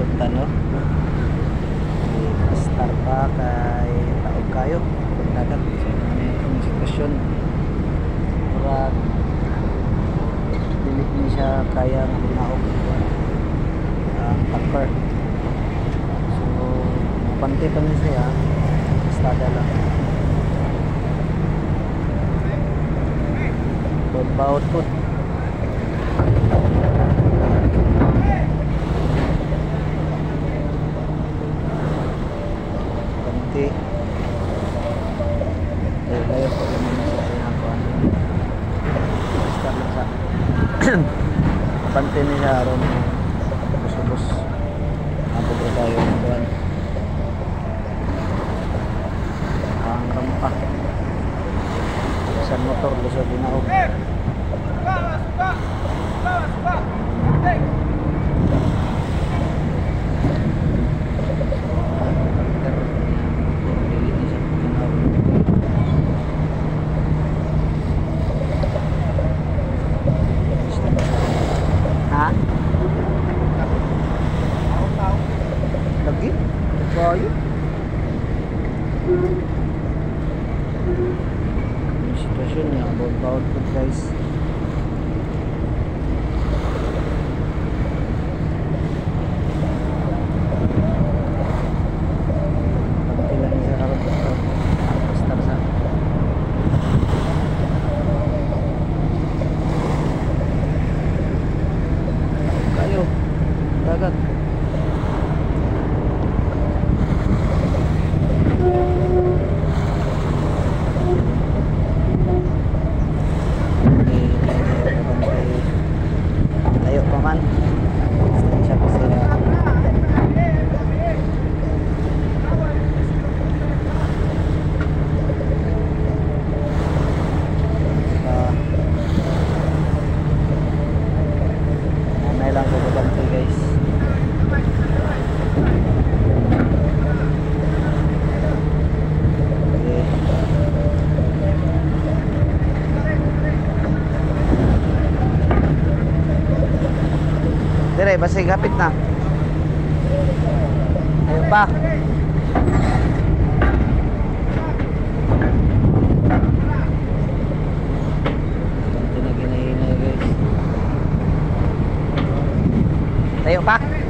sultan no? Star pa kay taog kayo. Pagdagat so ano yung sitwasyon murag dili ni siya kaya nga lumaog ang takper so pante pa niya siya. Estada lang. Bawat po Pante niya aron ubos-ubos. Ako po tayo ng Yung sitwasyon niya, about bawat po guys. Pagkilan niya sa karoon. Basta sa kayo dagat layo pa man siya pa sila Ah, Mamaya lang bubabante guys. Okay. Dire, basta gapit na. Ayun pa. Ito na ginahinay guys. Tayo pa.